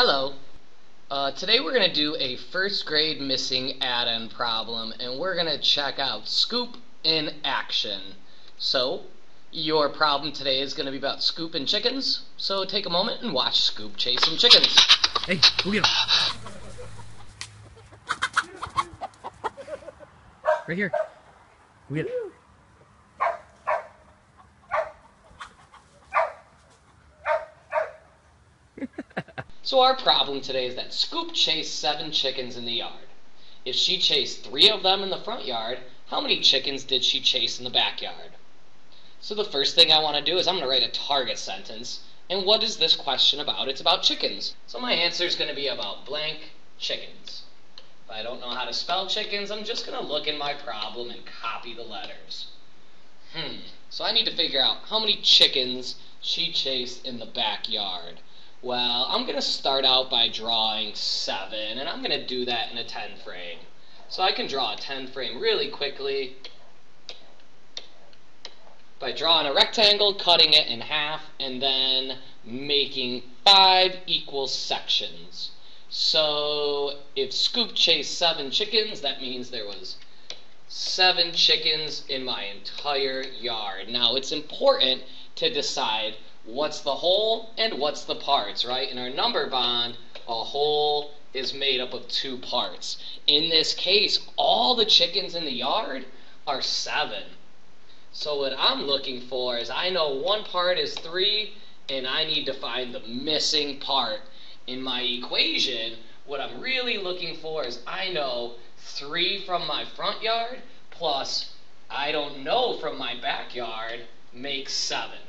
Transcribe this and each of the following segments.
Hello. Uh, today we're going to do a first grade missing addend problem and we're going to check out Scoop in action. So, your problem today is going to be about Scoop and chickens, so take a moment and watch Scoop chase some chickens. Hey, go get him. Right here. Go get him. So our problem today is that Scoop chased seven chickens in the yard. If she chased three of them in the front yard, how many chickens did she chase in the backyard? So the first thing I want to do is I'm going to write a target sentence. And what is this question about? It's about chickens. So my answer is going to be about blank chickens. If I don't know how to spell chickens, I'm just going to look in my problem and copy the letters. Hmm. So I need to figure out how many chickens she chased in the backyard. Well, I'm going to start out by drawing 7, and I'm going to do that in a 10 frame. So I can draw a 10 frame really quickly by drawing a rectangle, cutting it in half, and then making 5 equal sections. So if Scoop chased 7 chickens, that means there was 7 chickens in my entire yard. Now it's important to decide what's the whole and what's the parts, right? In our number bond, a whole is made up of two parts. In this case, all the chickens in the yard are seven. So what I'm looking for is I know one part is three, and I need to find the missing part. In my equation, what I'm really looking for is I know three from my front yard plus I don't know from my backyard makes seven.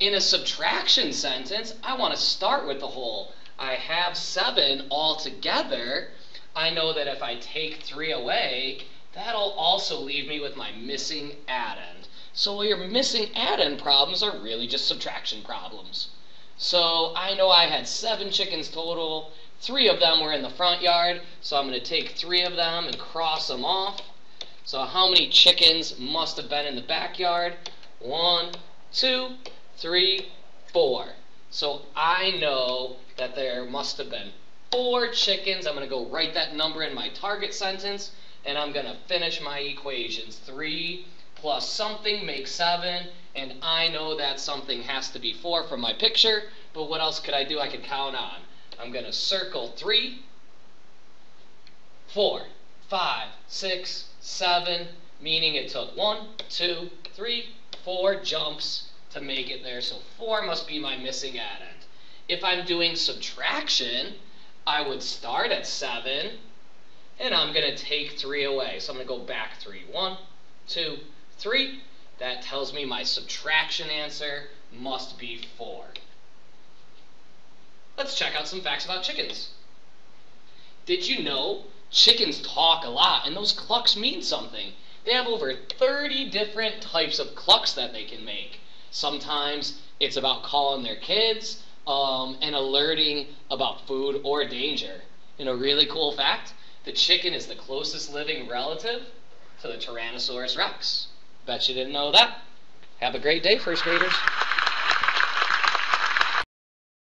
In a subtraction sentence, I want to start with the whole. I have 7 altogether. I know that if I take 3 away, that'll also leave me with my missing addend. So your missing addend problems are really just subtraction problems. So I know I had 7 chickens total. Three of them were in the front yard, so I'm going to take three of them and cross them off. So how many chickens must have been in the backyard? One, two, three, four. So I know that there must have been four chickens. I'm going to go write that number in my target sentence, and I'm going to finish my equations. 3 plus something makes 7, and I know that something has to be 4 from my picture, but what else could I do I could count on? I'm going to circle 3, 4, 5, 6, 7, meaning it took 1, 2, 3, 4 jumps to make it there. So 4 must be my missing addend. If I'm doing subtraction, I would start at 7, and I'm going to take 3 away. So I'm going to go back 3. 1, 2, 3. That tells me my subtraction answer must be 4. Let's check out some facts about chickens. Did you know chickens talk a lot, and those clucks mean something? They have over 30 different types of clucks that they can make. Sometimes it's about calling their kids um, and alerting about food or danger. And a really cool fact the chicken is the closest living relative to the Tyrannosaurus rex. Bet you didn't know that. Have a great day, first graders.